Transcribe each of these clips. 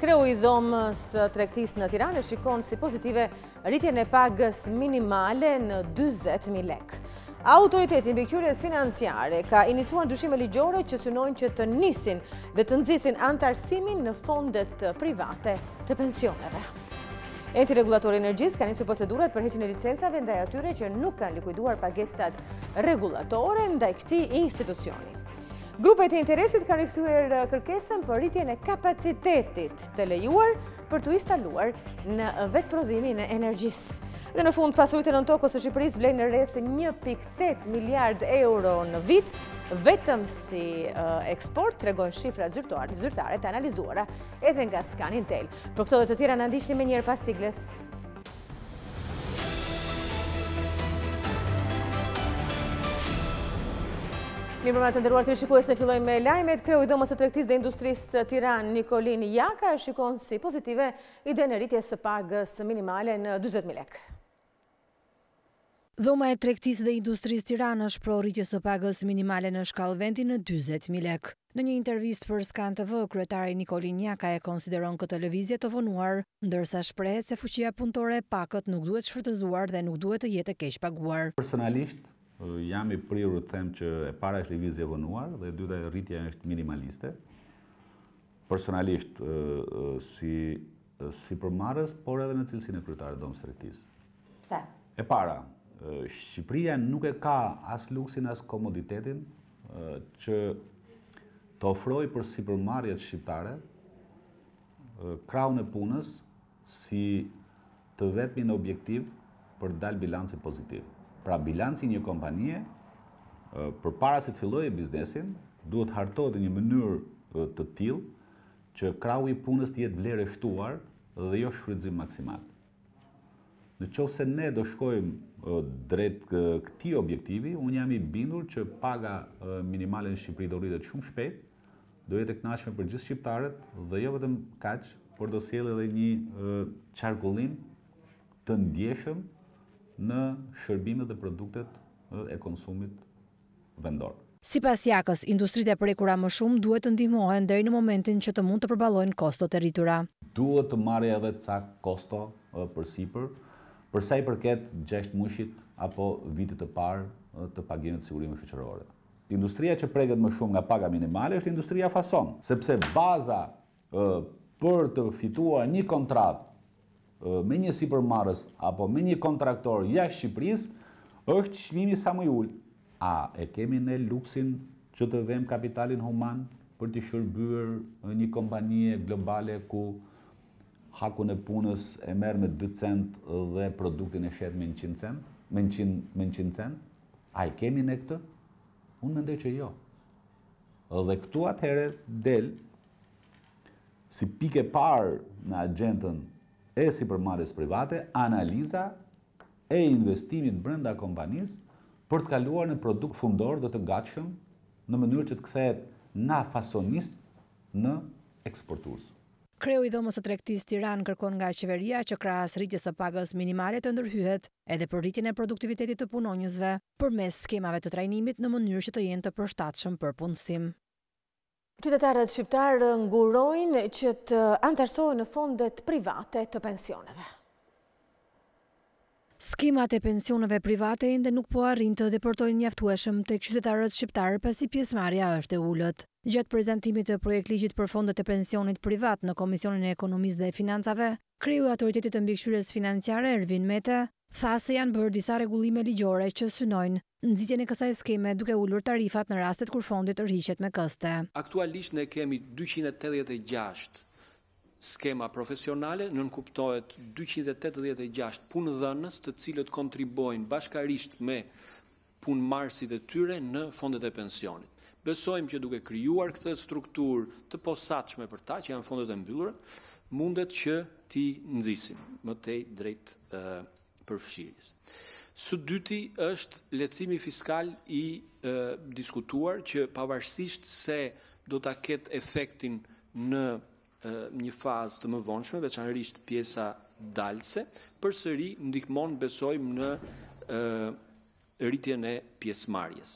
Kreu i Dhomës së Tregtisë në Tiranë e shikon si pozitive rritjen e pagës minimale në 40.000 lekë. Autoriteti i Mbikëqyrjes Financiare ka iniciuar ndryshime ligjore që synojnë që të nisin dhe të nxisin anëtarësimin në fondet private të pensioneve. Enti Rregullator i Energjisë ka nisur procedurat për heqjen e licencave ndaj atyre që nuk kanë likuiduar pagesat rregullatore ndaj këtij institucioni. Grupet e interesit kanë rikthyer kërkesën për rritjen e kapacitetit të lejuar për t'u instaluar në vetëprodhimin e energjisë. Dhe në fund, pasuritë e nëntokës së Shqipërisë vlejnë në rreth 1.8 miliard euro në vit, vetëm si eksport tregojnë shifra zyrtare të analizuara edhe nga Scan Intel. Për këto dhe të tjera na ndiqni menjëherë pas siglës. Mirëmbrëma të nderuar teleshikues ne fillojmë me lajmet, kreu i Dhomës së Tregtisë dhe Industrisë Tiranë, Nikolin Jaka, e shikon si pozitive idenë e rritjes së pagës minimale në 40.000 lekë. Dhoma e Tregtisë dhe Industrisë Tiranë është pro rritjes së pagës minimale në shkallë vendi në dyzet mijë lekë. Në një intervistë për Scan TV, kryetari Nikolin Jaka e konsideron këtë lëvizje të vonuar, ndërsa shprehet se fuqia punëtore e pakët nuk duhet shfrytëzuar dhe nuk duhet të jetë e keqpaguar. Personalisht, jam i prirur të them që e para është lëvizje e vonuar dhe e dyta rritja është minimaliste. Personalisht, si sipërmarrës, por edhe në cilësinë e kryetarit të Dhomës së Tregtisë. Pse? E para, Shqipëria nuk e ka as luksin as komoditetin që të ofrojë për sipërmarrjet shqiptare krahun e punës si të vetmin objektiv për të dalë bilanci pozitiv. Pra bilanci i një kompanie përpara se të fillojë biznesin duhet të hartohet në një mënyrë të tillë që krahu i punës të jetë vlerë e shtuar dhe jo shfrytëzim maksimal. Në qoftë se ne do shkojmë drejt këtij objektivi, unë jam i bindur që paga minimale në Shqipëri do rritet shumë shpejt, do jetë e kënaqshme për gjithë shqiptarët dhe jo vetëm kaq, por do sjellë edhe një qarkullim të ndjeshëm në shërbimet dhe produktet e konsumit vendor. Sipas Jakës, industritë e prekura më shumë duhet të ndihmohen deri në momentin që të mund të përballojnë kostot e rritura. Duhet të marrë edhe ca kosto përsipër, për sa i përket gjashtë muajshit apo vitit të parë të pagimit të sigurimeve shoqërore. Industria që preket më shumë nga paga minimale është industria fason, sepse baza për të fituar një kontratë me një sipërmarrës apo me një kontraktor jashtë Shqipërisë, është çmimi sa më i ulët. A e kemi ne luksin që të vem kapitalin human për t'i shërbyer një kompanie globale ku hakun e punës e merr me 2 cent dhe produktin e shet me 100 cent, me 100 me 100 cent? A e kemi ne këtë? Unë mendoj që jo. Dhe këtu atëherë del si pikë e parë në agjendën e sipërmarrjes private analiza e investimit brenda kompanisë për të kaluar në produkt fundor dhe të gatshëm në mënyrë që të kthehet nga fasonist në eksportues. Kreu i Dhomës së Tregtisë Tiranë kërkon nga qeveria që krahas rritjes së pagës minimale të ndërhyhet edhe për rritjen e produktivitetit të punonjësve përmes skemave të trajnimit në mënyrë që të jenë të përshtatshëm për punësim. Qytetarët shqiptarë ngurrojnë që të anëtarësohen në fondet private të pensioneve. Skemat e pensioneve private ende nuk po arrijnë të depërtojnë mjaftueshëm tek qytetarët shqiptarë pasi pjesëmarrja është e ulët. Gjatë prezantimit të projektligjit për fondet e pensionit privat në Komisionin e Ekonomisë dhe Financave, Kreu i Autoritetit të Mbikëqyrjes Financiare, Ervin Mete, tha se janë bërë disa rregullime ligjore që synojnë nxitjen e kësaj skeme duke ulur tarifat në rastet kur fondi tërhiqet me këste. Aktualisht ne kemi dyqind e tetëdhjetë e gjashtë skema profesionale, nënkuptohet dyqind e tetëdhjetë e gjashtë punëdhënës të cilët kontribuojnë bashkarisht me punëmarrësit e tyre në fondet e pensionit. Besojmë që duke krijuar këtë strukturë të posaçme për ta, që janë fondet e mbyllura, mundet që t'i nxisim më tej drejt përfshirjes. Së dyti është lehtësimi fiskal i diskutuar që pavarësisht se do ta ketë efektin në një fazë të mëvonshme, veçanërisht pjesa dalëse, përsëri ndihmon besojmë në rritjen e pjesëmarrjes.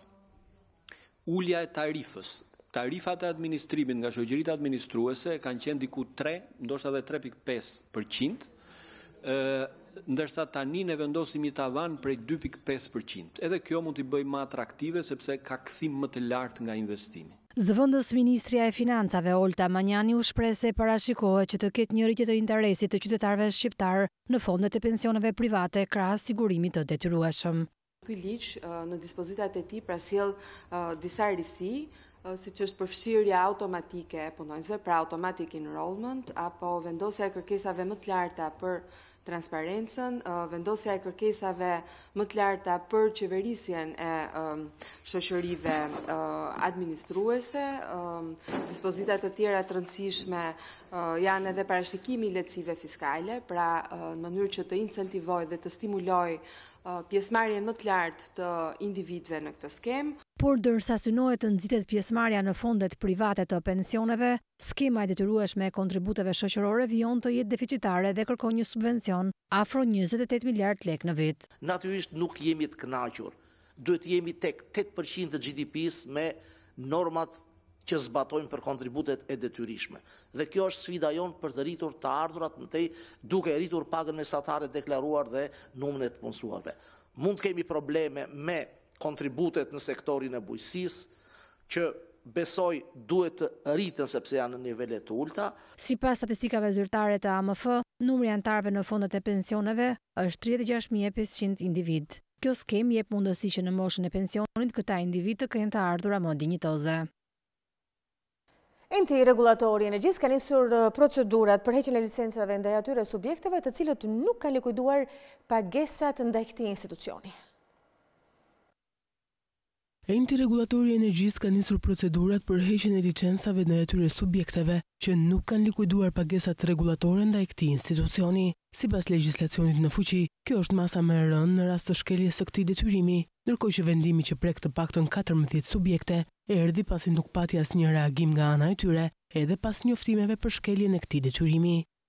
Ulja e tarifës, tarifat e administrimit nga shoqëritë administruese kanë qenë diku 3, ndoshta edhe 3.5%, ndërsa tani ne vendosim një tavan prej 2.5%. Edhe kjo mund t'i bëjë më atraktive sepse ka kthim më të lartë nga investimi. Zëvendësministrja e Financave, Olta Manjani u shpreh se parashikohet që të ketë një rritje të interesit të qytetarëve shqiptarë në fondet e pensioneve private krahas sigurimit të detyrueshëm. Ky ligj në dispozitat e tij pra sjell disa risi, siç është përfshirja automatike e punonjësve, pra automatic enrollment, apo vendosja e kërkesave më të larta për transparencën, vendosja e kërkesave më të larta për qeverisjen e shoqërive administruese, dispozita të tjera të rëndësishme janë edhe parashikimi i lehtësive fiskale, pra në mënyrë që të incentivojë dhe të stimulojë pjesëmarrjen më të lartë të individëve në këtë skemë. Por ndërsa synohet të nxitet pjesëmarrja në fondet private të pensioneve, Skema e detyrueshme e kontributeve shoqërore vijon të jetë deficitare dhe kërkon një subvencion afro njëzet e tetë miliardë lekë në vit. Natyrisht nuk jemi të kënaqur. Duhet të jemi tek tetë për qind të GDP-së me normat që zbatojmë për kontributet e detyrishme. Dhe kjo është sfida jonë për të rritur të ardhurat më tej duke rritur pagën mesatare e deklaruar dhe numrin e të punësuarve. Mund të kemi probleme me kontributet në sektorin e bujqësisë, që besoj duhet të rriten sepse janë në nivele të ulëta. Sipas statistikave zyrtare të AMF, numri i anëtarëve në fondet e pensioneve është tridhjetë e gjashtë mijë e pesëqind individë. Kjo skemë jep mundësi që në moshën e pensionit këta individë të kenë të ardhura më dinjitoze. Enti Rregullator i Energjisë ka nisur procedurat për heqjen e licencave ndaj atyre subjekteve të cilët nuk kanë likuiduar pagesat ndaj këtij institucioni. Enti Rregullator i Energjisë ka nisur procedurat për heqjen e licencave ndaj atyre subjekteve që nuk kanë likuiduar pagesat rregullatore ndaj këtij institucioni. Sipas legjislacionit në fuqi, kjo është masa më e rëndë në rast të shkeljes së këtij detyrimi, ndërkohë që vendimi që prek të paktën katërmbëdhjetë subjekte erdhi pasi nuk pati asnjë reagim nga ana e tyre edhe pas njoftimeve për shkeljen e këtij detyrimi.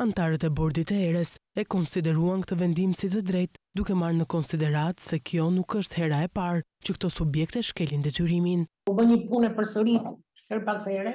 Anëtarët e Bordit të ERE-s e konsideruan këtë vendim si të drejtë, duke marrë në konsideratë se kjo nuk është hera e parë që këto subjekte shkelin detyrimin. U bë një punë e përsëritur herë pas here,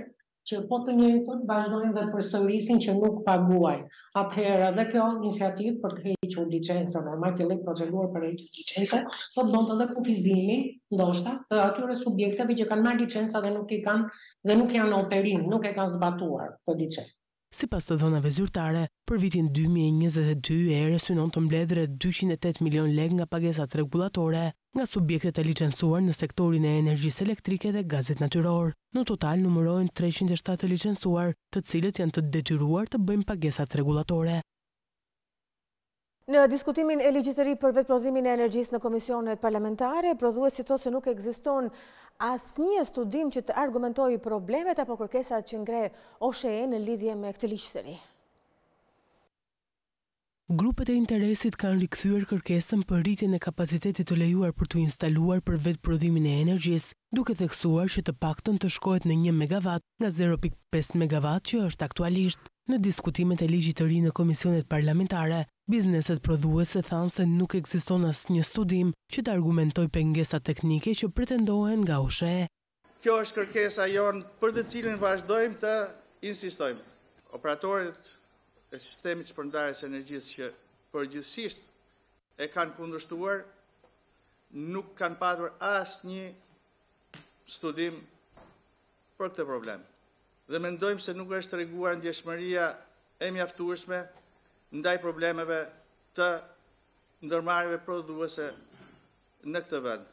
që po të njëjtët vazhdojnë dhe përsërisin që nuk paguajnë. Atëherë edhe kjo iniciativë për të hequr licencën, normal kjo lloj procedure për heqje licence do të bënte edhe kufizimin, ndoshta, të atyre subjekteve që kanë marrë licenca dhe nuk i kanë dhe nuk janë operim, nuk e kanë zbatuar këtë licencë. Sipas të dhënave zyrtare, për vitin dy mijë e njëzet e dy ERE synon të mbledhë rreth dyqind e tetë milionë lekë nga pagesat rregullatore nga subjektet e licencuar në sektorin e energjisë elektrike dhe gazit natyror. Në total numërohen treqind e shtatë të licencuar, të cilët janë të detyruar të bëjnë pagesat rregullatore. Në diskutimin e ligjit të ri për vetëprodhimin e energjisë në komisionet parlamentare, prodhuesit thonë se nuk ekziston asnjë studim që të argumentojë problemet apo kërkesat që ngre OSHEE në lidhje me këtë ligj të ri. Grupet e interesit kanë rikthyer kërkesën për rritjen e kapacitetit të lejuar për t'u instaluar për vetëprodhimin e energjisë, duke theksuar që të paktën të shkohet në një megavat nga zero pikë pesë megavat që është aktualisht. Në diskutimet e ligjit të ri në komisionet parlamentare, bizneset prodhuese thanë se nuk ekziston asnjë studim që të argumentojë pengesat teknike që pretendohen nga OSHEE. Kjo është kërkesa jonë për të cilën vazhdojmë të insistojmë. Operatorët e sistemit të shpërndarjes së energjisë që përgjithësisht e kanë kundërshtuar nuk kanë patur asnjë studim për këtë problem. dhe mendojmë se nuk është treguar ndjeshmëria e mjaftueshme ndaj problemeve të ndërmarrjeve prodhuese në këtë vend.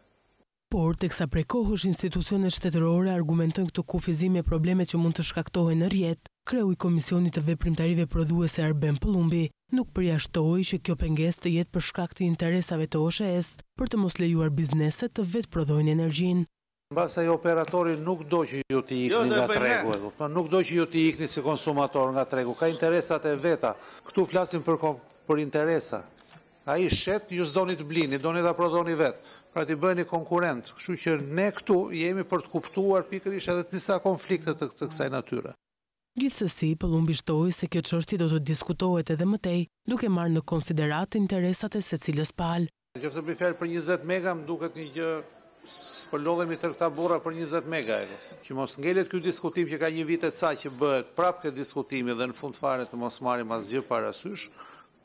Por, teksa prej kohësh institucionet shtetërore argumentojnë këtë kufizim me problemet që mund të shkaktohen në rrjet, kreu i Komisionit të Veprimtarive Prodhuese Arben Pëllumbi nuk përjashtoi që kjo pengesë të jetë për shkak të interesave të OSHEE-së për të mos lejuar bizneset të vetëprodhojnë energjinë. Mbase ai operatori nuk do që ju t'i ikni nga tregu. Nuk do që ju t'i ikni si konsumator nga tregu, ka interesat e veta. Këtu flasim për interesa. Ai shet, ju s'doni të blini, doni ta prodhoni vetë. Pra t'i bëheni konkurrent. Kështu që ne këtu jemi për të kuptuar pikërisht edhe disa konflikte të kësaj natyre. Gjithsesi, Pëllumbi shtoi se kjo çështje do të diskutohet edhe më tej, duke marrë në konsideratë interesat e secilës palë. Në qoftë se bëhet fjalë për njëzet mega më duket një gjë s'po lodhemi tërë këta burra për njëzet mega e kupton. Që mos ngelet ky diskutim që ka një vit e ca që bëhet prapë te diskutimi dhe në fund fare të mos marrim asgjë parasysh,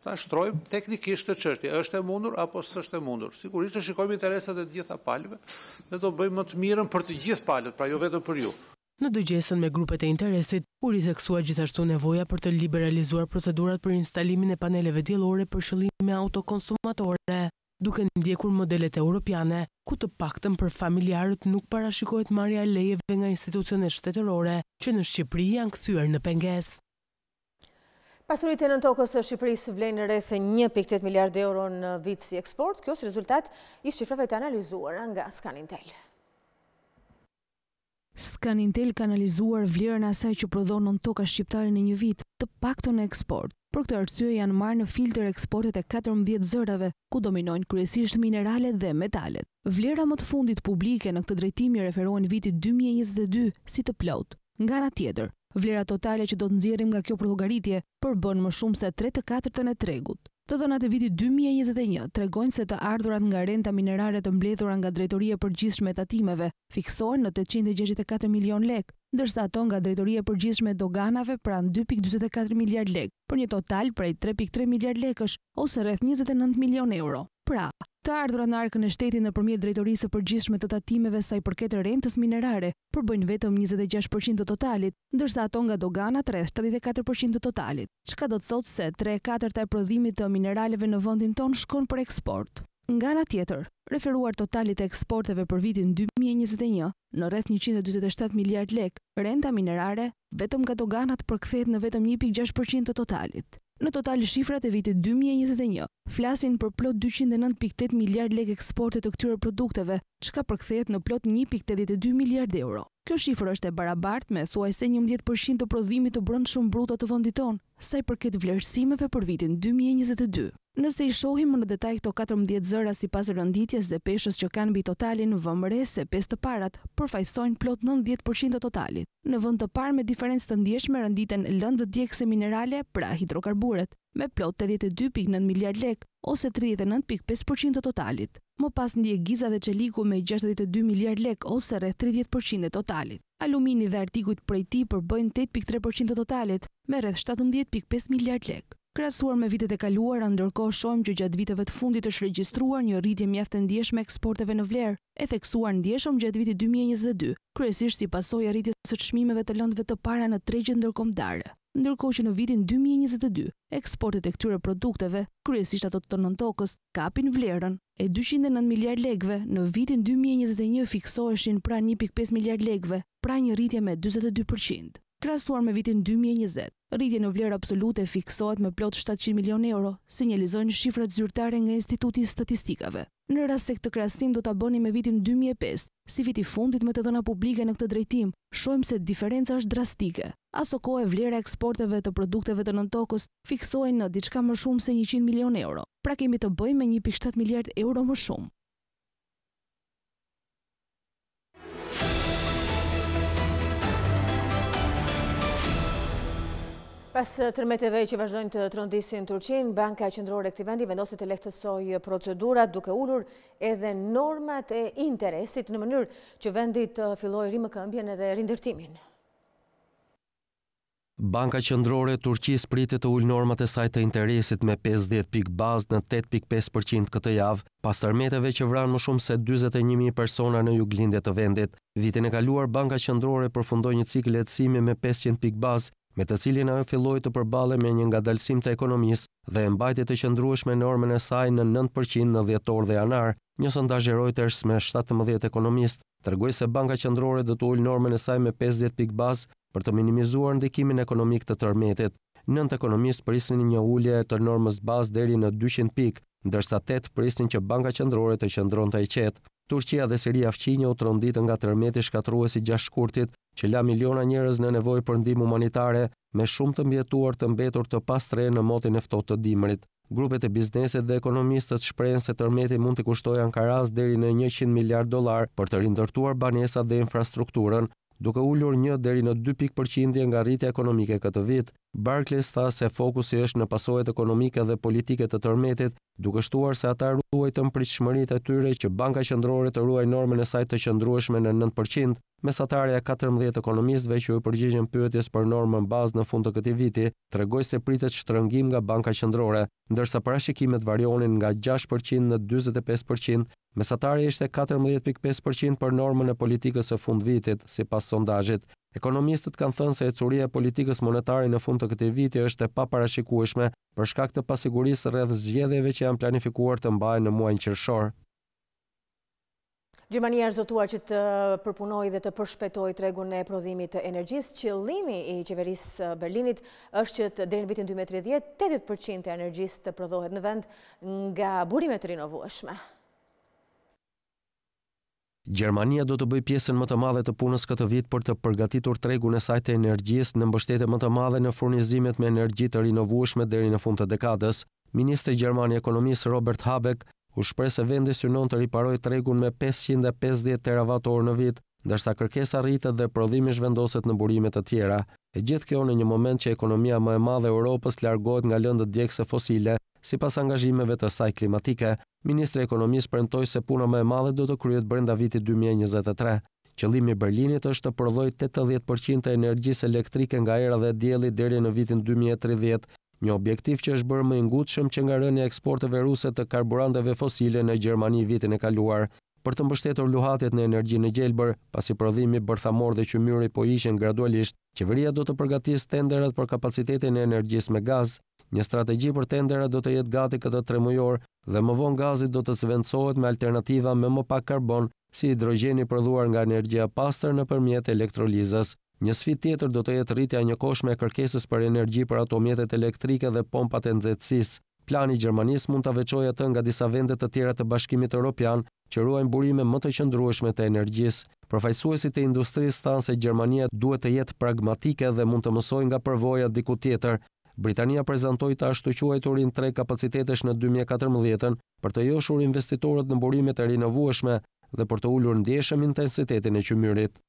ta shtrojmë teknikisht këtë çështje, është e mundur apo s'është e mundur. Sigurisht të shikojmë interesat e të gjitha palëve dhe do bëjmë më të mirën për të gjithë palët, pra jo vetëm për ju. Në dëgjesën me grupet e interesit, u ritheksua gjithashtu nevoja për të liberalizuar procedurat për instalimin e paneleve diellore për qëllime autokonsumatore, duke ndjekur modelet europiane, ku të paktën për familjarët nuk parashikohet marrja e lejeve nga institucionet shtetërore, që në Shqipëri janë kthyer në pengesë. Pasuritë e nëntokës së Shqipërisë vlejnë rreth një pikë tetë miliardë euro në vit si eksport, kjo si rezultat i shifrave të analizuara nga Scan Intel. Scan Intel ka analizuar vlerën e asaj që prodhon nëntoka shqiptare në një vit, të paktën në eksport. Për këtë arsye janë marrë në filtër eksportet e katërmbëdhjetë zërave, ku dominojnë kryesisht mineralet dhe metalet. Vlerat më të fundit publike në këtë drejtim i referohen vitit dy mijë e njëzet e dy si të plotë. Nga ana tjetër, vlera totale që do të nxjerrim nga kjo përllogaritje përbën më shumë se tre të katërtën e tregut. Të dhënat e vitit dy mijë e njëzet e një tregojnë se të ardhurat nga renta minerare të mbledhura nga Drejtoria e Përgjithshme e Tatimeve fiksohen në tetëqind e gjashtëdhjetë e katër milionë lekë, ndërsa ato nga Drejtoria e Përgjithshme e Doganave pranë dy pikë dyzet e katër miliardë lekë, për një total prej tre pikë tre miliardë lekësh, ose rreth njëzet e nëntë milionë euro. Pra, të ardhurat në arkën e shtetit nëpërmjet Drejtorisë së Përgjithshme të Tatimeve sa i përket rentës minerare përbëjnë vetëm njëzet e gjashtë për qind të totalit, ndërsa ato nga doganat rreth shtatëdhjetë e katër për qind të totalit, çka do të thotë se tre e katërta e prodhimit të mineraleve në vendin tonë shkon për eksport. Nga ana tjetër, referuar totalit të eksporteve për vitin dy mijë e njëzet e një, në rreth njëqind e dyzet e shtatë miliardë lekë, renta minerare vetëm nga doganat përkthehet në vetëm një pikë gjashtë për qind të totalit. Në total shifrat e vitit dy mijë e njëzet e një flasin për plot dyqind e nëntë pikë tetë miliardë lekë eksporte të këtyre produkteve, çka përkthehet në plot një pikë tetëdhjetë e dy miliardë euro. Kjo shifër është e barabartë me thuajse njëmbëdhjetë për qind të prodhimit të brendshëm bruto të vendit tonë, sa i përket vlerësimeve për vitin dy mijë e njëzet e dy. Nëse i shohim më në detaj këto katërmbëdhjetë zëra sipas renditjes dhe peshës që kanë mbi totalin, vëmë re se pesë të parat përfaqësojnë plot nëntëdhjetë për qind të totalit. Në vend të parë me diferencë të ndjeshme renditen lëndët djegëse minerale, pra hidrokarburet. me plot tetëdhjetë e dy pikë nëntë miliardë lekë, ose tridhjetë e nëntë pikë pesë për qind të totalit. Më pas ndjek giza dhe çeliku me gjashtëdhjetë e dy miliardë lekë, ose rreth tridhjetë për qind e totalit. Alumini dhe artikujt prej tij përbëjnë tetë pikë tre për qind të totalit, me rreth shtatëmbëdhjetë pikë pesë miliardë lekë. Krahasuar me vitet e kaluara, ndërkohë shohim që gjatë viteve të fundit është regjistruar një rritje mjaft e ndjeshme e eksporteve në vlerë, e theksuar ndjeshëm gjatë vitit dy mijë e njëzet e dy, kryesisht si pasojë e rritjes së çmimeve të lëndëve të para në tregjet ndërkombëtare. ndërkohë që në vitin dy mijë e njëzet e dy eksportet e këtyre produkteve, kryesisht ato të nëntokës, kapin vlerën e dyqind e nëntë miliardë lekëve, në vitin dy mijë e njëzet e një fiksoheshin pranë një pikë pesë miliardë lekëve, pra një rritje me dyzet e dy për qind. Krahasuar me vitin dy mijë e njëzet, rritja në vlerë absolute fiksohet me plot shtatëqind milionë euro, sinjalizojnë shifrat zyrtare nga Instituti i Statistikave. Në rast se këtë krahasim do ta bënim me vitin dy mijë e pesë, si viti i fundit me të dhëna publike në këtë drejtim, shohim se diferenca është drastike. Asokohe vlera e eksporteve të produkteve të nëntokës fiksohej në diçka më shumë se njëqind milionë euro, pra kemi të bëjmë me një pikë shtatë miliardë euro më shumë. Pas tërmeteve që vazhdojnë të trondisin Turqinë, Banka Qendrore e këtij vendi vendosi të lehtësojë procedurat duke ulur edhe normat e interesit në mënyrë që vendi të fillojë rimëkëmbjen edhe rindërtimin. Banka Qendrore e Turqisë pritet të ulë normat e saj të interesit me pesëdhjetë pikë bazë në tetë pikë pesë për qind këtë javë, pas tërmeteve që vranë më shumë se dyzet e një mijë persona në juglindje të vendit. Vitin e kaluar Banka Qendrore përfundoi një cikël lehtësimi me pesëqind pikë bazë, me të cilin ajo filloi të përballej me një ngadalësim të ekonomisë dhe e mbajti të qëndrueshme normën e saj në nëntë për qind në dhjetor dhe janar. Një sondazh i Reuters me shtatëmbëdhjetë ekonomistë tregoi se Banka Qendrore do të ulë normën e saj me pesëdhjetë pikë bazë Për të minimizuar ndikimin ekonomik të tërmetit, nëntë ekonomistë prisnin një ulje të normës bazë deri në dyqind pikë, ndërsa tetë prisnin që Banka Qendrore të qëndronte e qetë. Turqia dhe Siria fqinje u tronditën nga tërmeti shkatërrues i gjashtë shkurtit, që la miliona njerëz në nevojë për ndihmë humanitare, me shumë të mbijetuar të mbetur të pastrehë në motin e ftohtë të dimrit. Grupet e biznesit dhe ekonomistët shprehen se tërmeti mund t'i kushtojë Ankarasë deri në njëqind miliardë dollarë për të rindërtuar banesat dhe infrastrukturën, Duke ulur një deri në dy pikë përqindje nga rritja ekonomike këtë vit, Barclays tha se fokusi është në pasojat ekonomike dhe politike të tërmetit, duke shtuar se ata ruajtën pritshmëritë e tyre që Banka Qendrore të ruajë normën e saj të qëndrueshme në nëntë përqind, mesatarja e katërmbëdhjetë ekonomistëve që iu përgjigjën pyetjes për normën bazë në fund të këtij viti, tregoi se pritet shtrëngim nga Banka Qendrore, ndërsa parashikimet varionin nga gjashtë përqind në dyzet e pesë përqind Mesatarja ishte katërmbëdhjetë pikë pesë për qind për normën e politikës së fundvitit, sipas sondazhit. Ekonomistët kanë thënë se ecuria e politikës monetare në fund të këtij viti është e paparashikueshme për shkak të pasigurisë rreth zgjedhjeve që janë planifikuar të mbahen në muajin qershor. Gjermania është zotuar që të përpunojë dhe të përshpejtojë tregun e prodhimit të energjisë. Qëllimi i qeverisë së Berlinit është që deri në vitin dy mijë e tridhjetë, tetëdhjetë për qind e energjisë të prodhohet në vend nga burimet e rinovueshme. Gjermania do të bëjë pjesën më të madhe të punës këtë vit për të përgatitur tregun e saj të energjisë në mbështetje më të madhe në furnizimet me energji të rinovueshme deri në fund të dekadës. Ministri gjerman i Ekonomisë, Robert Habeck, u shpreh se vendi synon të riparojë tregun me pesëqind e pesëdhjetë teravat orë në vit, ndërsa kërkesa rritet dhe prodhimi zhvendoset në burime të tjera. E gjithë kjo në një moment që ekonomia më e madhe e Europës largohet nga lëndët djegëse fosile, Sipas angazhimeve të saj klimatike, ministri i Ekonomisë premtoi se puna më e madhe do të kryhet brenda vitit dy mijë e njëzet e tre. Qëllimi i Berlinit është të prodhojë tetëdhjetë për qind të energjisë elektrike nga era dhe dielli deri në vitin dy mijë e tridhjetë, një objektiv që është bërë më i ngutshëm që nga rënia e eksporteve ruse të karburanteve fosile në Gjermani vitin e kaluar. Për të mbështetur luhatjet në energjinë e gjelbër, pasi prodhimi bërthamor dhe qymyri po hiqen gradualisht, Qeveria do të përgatisë tenderat për kapacitetin e energjisë me gaz. Një strategji për tenderat do të jetë gati këtë tremujor dhe më vonë gazi do të zëvendësohet me alternativa me më pak karbon, si hidrogjeni i prodhuar nga energjia e pastër nëpërmjet elektrolizës. Një sfidë tjetër do të jetë rritja e njëkohshme e kërkesës për energji për automjetet elektrike dhe pompat e nxehtësisë. Plani i Gjermanisë mund ta veçojë atë nga disa vende të tjera të Bashkimit Europian që ruajnë burime më të qëndrueshme të energjisë. Përfaqësuesit e industrisë thanë se Gjermania duhet të jetë pragmatike dhe mund të mësojë nga përvoja diku tjetër. Britania prezantoi të ashtuquajturin treg kapacitetesh në dy mijë e katërmbëdhjetë për të joshur investitorët në burimet e rinovueshme dhe për të ulur ndjeshëm intensitetin e qymyrit.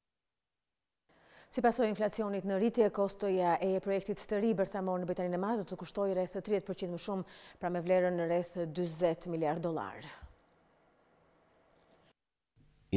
Si pasojë e inflacionit në rritje, kostoja e projektit të ri bërthamor në Britaninë e Madhe do të kushtojë rreth tridhjetë përqind më shumë, pra me vlerën rreth dyzet miliardë dollarë.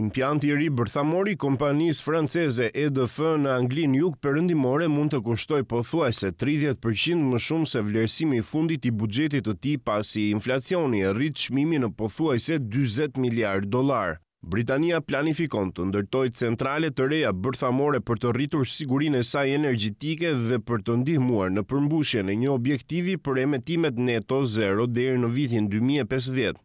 Impianti i ri bërthamor i kompanisë franceze EDF në Anglinë jugperëndimore mund të kushtojë pothuajse tridhjetë përqind më shumë se vlerësimi i fundit i buxhetit të tij pasi inflacioni e rrit çmimin në pothuajse dyzet miliardë dollarë. Britania planifikon të ndërtojë centrale të reja bërthamore për të rritur sigurinë e saj energjitike dhe për të ndihmuar në përmbushjen e një objektivi për emetimet neto zero deri në vitin dy mijë e pesëdhjetë.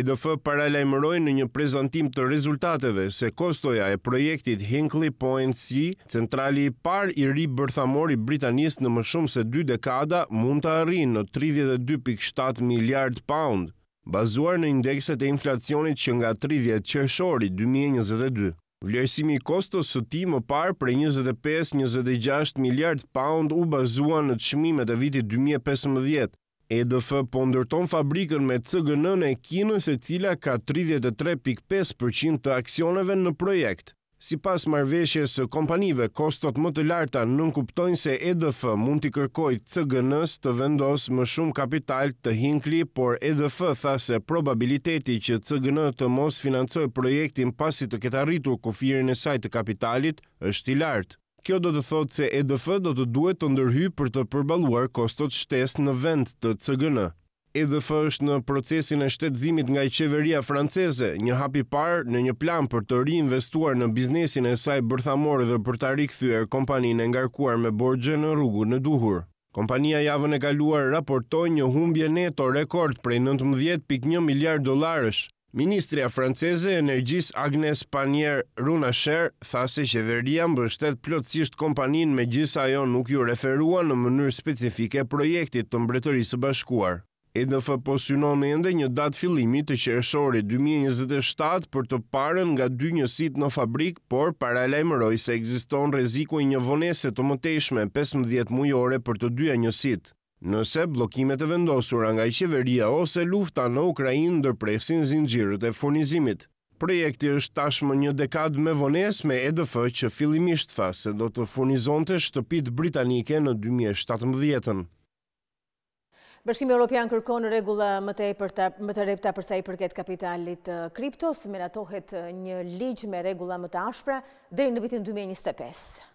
EDF paralajmëroi në një prezantim të rezultateve se kostoja e projektit Hinkley Point C, centrali i parë i ri bërthamor i Britanisë në më shumë se dy dekada, mund të arrijë në tridhjetë e dy pikë shtatë miliardë paund. Bazuar në indekset e inflacionit që nga tridhjetë qershori dy mijë e njëzet e dy, vlerësimi i kostos së tij më parë prej njëzet e pesë njëzet e gjashtë miliardë paund u bazuan në çmimet e vitit dy mijë e pesëmbëdhjetë. EDF po ndërton fabrikën me CGN-në e Kinës e cila ka tridhjetë e tre pikë pesë për qind të aksioneve në projekt. Sipas marrëveshjes së kompanive, kostot më të larta nënkuptojnë se EDF mund t'i kërkojë CGN-së të vendosë më shumë kapital te Hinkley, por EDF tha se probabiliteti që CGN të mos financojë projektin pasi të ketë arritur kufirin e saj të kapitalit është i lartë. Kjo do të thotë se EDF do të duhet të ndërhyjë për të përballuar kostot shtesë në vend të CGN-së. EDF është në procesin e shtetëzimit nga qeveria franceze, një hap i parë në një plan për të riinvestuar në biznesin e saj bërthamor dhe për ta rikthyer kompaninë e ngarkuar me borxhe në rrugën e duhur. Kompania javën e kaluar raportoi një humbje neto rekord prej nëntëmbëdhjetë pikë një miliardë dollarësh, Ministrja franceze e Energjisë Agnès Pannier Runacher tha se qeveria mbështet plotësisht kompaninë megjithëse ajo nuk iu referua në mënyrë specifike projektit të Mbretërisë së Bashkuar. EDF po synon ende një datë fillimi të qershorit dy mijë e njëzet e shtatë për të parën nga dy njësitë në fabrikë, por paralajmëroi se ekziston rreziku i një vonese të mëtejshme pesëmbëdhjetë mujore për të dyja njësitë. Nëse bllokimet e vendosura nga qeveria ose lufta në Ukrainë ndërpresin zinxhirët e furnizimit. Projekti është tashmë një dekadë me vonesë me EDF që fillimisht tha se do të furnizonte shtëpitë britanike në dy mijë e shtatëmbëdhjetën. Bashkimi Europian kërkon rregulla më të rrepta për sa i përket kapitalit kriptos, miratohet një ligj me rregulla më të ashpra deri në vitin dy mijë e njëzet e pesë.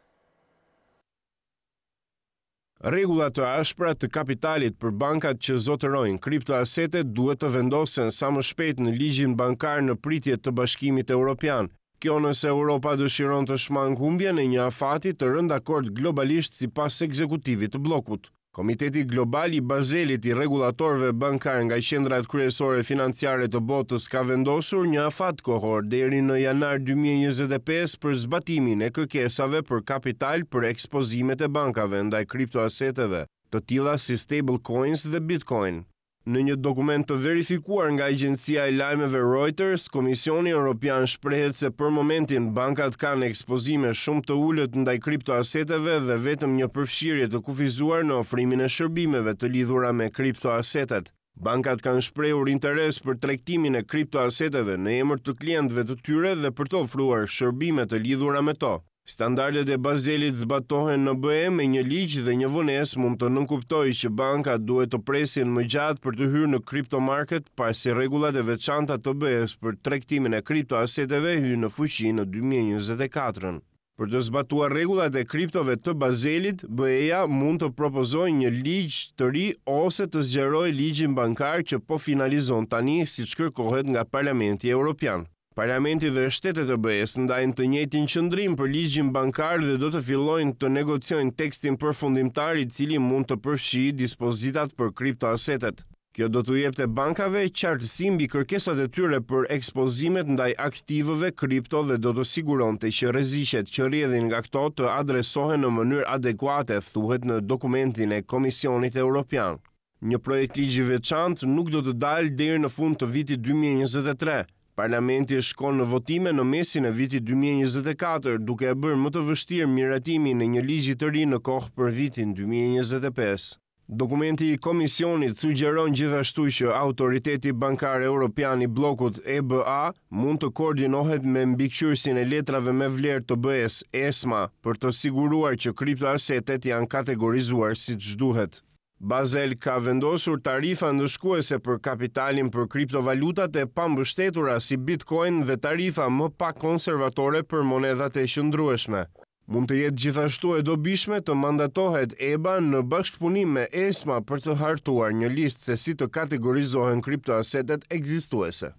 Rregulla të ashpra të kapitalit për bankat që zotërojnë kriptoasetet duhet të vendosen sa më shpejt në ligjin bankar në pritje të Bashkimit Europian. Kjo nëse Europa dëshiron të shmangë humbjen e një afati të rënë dakord globalisht sipas ekzekutivit të bllokut. Komiteti Global i Bazelit i rregullatorëve bankarë nga qendrat kryesore financiare të botës ka vendosur një afat kohor deri në janar dy mijë e njëzet e pesë për zbatimin e kërkesave për kapital për ekspozimet e bankave ndaj kriptoaseteve, të tilla si stablecoins dhe Bitcoin. Në një dokument të verifikuar nga agjencia e lajmeve Reuters, Komisioni Europian shprehet se për momentin bankat kanë ekspozime shumë të ulëta ndaj kriptoaseteve dhe vetëm një përfshirje të kufizuar në ofrimin e shërbimeve të lidhura me kriptoasetet. Bankat kanë shprehur interes për tregtimin e kriptoaseteve në emër të klientëve të tyre dhe për të ofruar shërbime të lidhura me to. Standardet e Bazelit zbatohen në BE me një ligj dhe një vonesë mund të nënkuptojë që bankat duhet të presin më gjatë për të hyrë në kriptomarket pasi rregullat e veçanta të BE-së për tregtimin e kriptoaseteve hyjnë në fuqi në dy mijë e njëzet e katër. Për të zbatuar rregullat e kriptove të Bazelit, BE-ja mund të propozojë një ligj të ri ose të zgjerojë ligjin bankar që po finalizon tani, siç kërkohet nga Parlamenti Europian. Parlamenti dhe shtetet e BE-së ndajnë të njëjtin qëndrim për ligjin bankar dhe do të fillojnë të negociojnë tekstin përfundimtar i cili mund të përfshijë dispozitat për kriptoasetet. Kjo do t'u jepte bankave qartësi mbi kërkesat e tyre për ekspozimet ndaj aktiveve kripto dhe do të siguronte që rreziqet që rrjedhin nga këto të adresohen në mënyrë adekuate, thuhet në dokumentin e Komisionit Europian. Një projektligj i veçantë nuk do të dalë deri në fund të vitit dy mijë e njëzet e tre. Parlamenti shkon në votime në mesin e vitit dy mijë e njëzet e katër, duke e bërë më të vështirë miratimin e një ligji të ri në kohë për vitin dy mijë e njëzet e pesë. Dokumenti i Komisionit sugjeron gjithashtu që Autoriteti Bankar Europian i bllokut, EBA, mund të koordinohet me mbikëqyrësin e letrave me vlerë të BE-së, ESMA, për të siguruar që kriptoasetet janë kategorizuar siç duhet. Bazel ka vendosur tarifa ndëshkuese për kapitalin për kriptovalutat e pambështetura si Bitcoin dhe tarifa më pak konservatore për monedhat e qëndrueshme. Mund të jetë gjithashtu e dobishme të mandatohet EBA në bashkëpunim me ESMA për të hartuar një listë se si të kategorizohen kriptoasetet ekzistuese.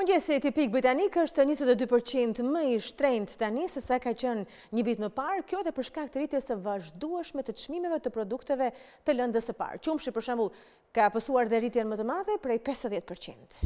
Mëngjesi tipik britanik është njëzet e dy për qind më i shtrenjtë tani sesa ka qenë një vit më parë, kjo edhe për shkak të rritjes së vazhdueshme të çmimeve të produkteve të lëndës së parë. Qumështi, për shembull, ka pësuar dhe rritjen më të madhe prej pesëdhjetë për qind.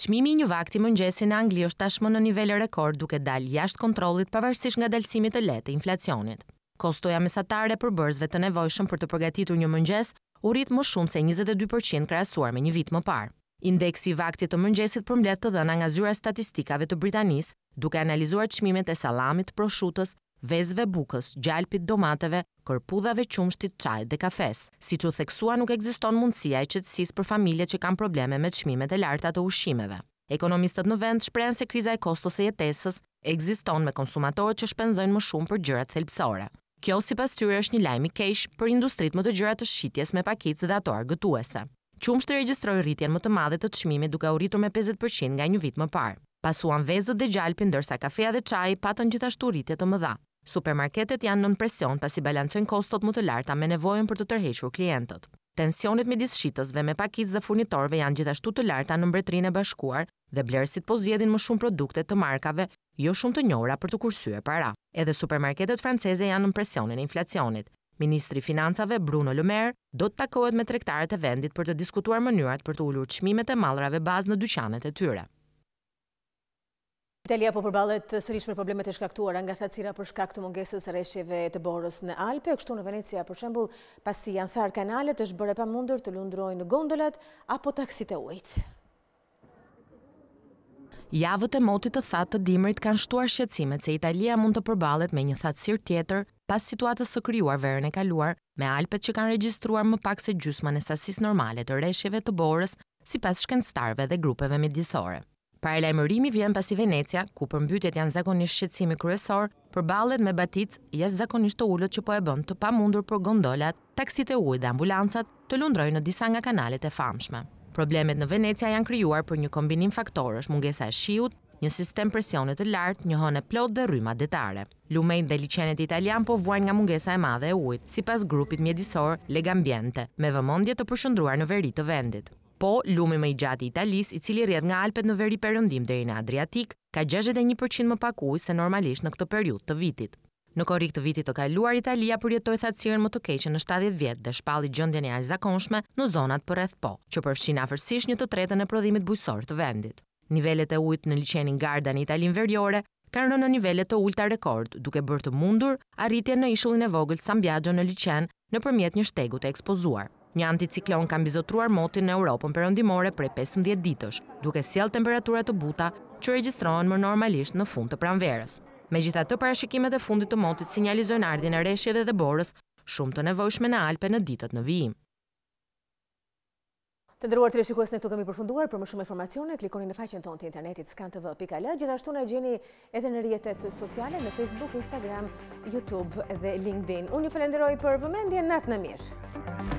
Çmimi i një vakti mëngjesi në Angli është tashmë në nivel rekord duke dalë jashtë kontrollit pavarësisht ngadalësimit të lehtë të inflacionit. Kostoja mesatare e përbërësve të nevojshëm për të përgatitur një mëngjes u rrit më shumë se njëzet e dy për qind krahasuar me një vit më parë. Indeksi i vaktit të mëngjesit përmbledh të dhëna nga Zyra e Statistikave të Britanisë duke analizuar çmimet e sallamit, proshutës, vezëve bukës, gjalpit, domateve, kërpudhave, qumështit, çajit dhe kafesë. Siç u theksua nuk ekziston mundësia e qetësisë për familjet që kanë probleme me çmimet e larta të ushqimeve. Ekonomistët në vend shprehen se kriza e kostos së jetesës ekziston me konsumatorët që shpenzojnë më shumë për gjërat thelbësore. Kjo sipas tyre është një lajm i keq për industritë më të gjera të shitjes me pakicë dhe ato argëtuese. Qumështi regjistroi rritjen më të madhe të çmimit duke u rritur me pesëdhjetë për qind nga një vit më parë. Pasuan vezët dhe gjalpi ndërsa kafeja dhe çaji patën gjithashtu rritje të mëdha. Supermarketet janë nën presion pasi balancojnë kostot më të larta me nevojën për të tërhequr klientët. Tensionet midis shitësve me pakicë dhe furnitorëve janë gjithashtu të larta në Mbretërinë e Bashkuar dhe blerësit po zgjedhin më shumë produkte të markave jo shumë të njohura për të kursyer para. Edhe supermarketet franceze janë nën presionin e inflacionit. Ministri i Financave, Bruno Le Maire, do të takohet me tregtarët e vendit për të diskutuar mënyrat për të ulur çmimet e mallrave bazë në dyqanet e tyre. Italia po përballet sërish me problemet e shkaktuara nga thatësira për shkak të mungesës së reshjeve të borës në Alpe, kështu në Venecia për shembull, pasi janë tharë kanalet, është bërë e pamundur të lundrojnë gondolat apo taksitë e ujit. Javët e motit të thatë të dimrit kanë shtuar shqetësimet se Italia mund të përballet me një thatësirë tjetër pas situatës së krijuar verën e kaluar me Alpet që kanë regjistruar më pak se gjysmën e sasisë normale të reshjeve të borës sipas shkencëtarëve dhe grupeve mjedisore. Paralajmërimi vjen pasi Venecia, ku përmbytjet janë zakonisht shqetësimi kryesor, përballet me baticë jashtëzakonisht të ulët që po e bën të pamundur për gondolat Taksitë e ujit dhe ambulancat të lundrojnë në disa nga kanalet e famshme. Problemet në Venecia janë krijuar për një kombinim faktorësh, mungesa e shiut, një sistem presioni të lartë, një hënë e plotë dhe rryma detare. Lumenjtë dhe liqenet italianë po vuajnë nga mungesa e madhe e ujit, sipas grupit mjedisor Legambiente, me vëmendje të përqendruar në veri të vendit. Po, lumi më i gjatë i Italisë, i cili rrjedh nga Alpet në veriperëndim deri në Adriatik, ka gjashtëdhjetë e një për qind më pak ujë se normalisht në këtë periudhë të vitit. Në korrik të vitit të kaluar, Italia përjetoi thatësirën më të keqe në shtatëdhjetë vjet dhe shpalli gjendjen e jashtëzakonshme në zonat përreth Po, që përfshin afërsisht një të tretën e prodhimit bujqësor të vendit. Nivelet e ujit në liqenin Garda në Italinë veriore kanë rënë në nivele të ulëta rekord, duke bërë të mundur arritjen në ishullin e vogël San Biagio në liqen nëpërmjet një shtegu të ekspozuar. Një anticiklon ka mbizotëruar motin në Europën Perëndimore prej pesëmbëdhjetë ditësh, duke sjellë temperatura të buta që regjistrohen më normalisht në fund të pranverës. Megjithatë, parashikimet e fundit të motit sinjalizojnë ardhjen e reshjeve dhe borës shumë të nevojshme në Alpe në ditët në vijim. Të nderuar teleshikues ne këtu kemi përfunduar, për më shumë informacione klikoni në faqen tonë të internetit skantv.al, gjithashtu na gjeni edhe në rrjetet sociale në Facebook, Instagram, YouTube dhe LinkedIn. Unë ju falenderoj për vëmendjen, natën e mirë.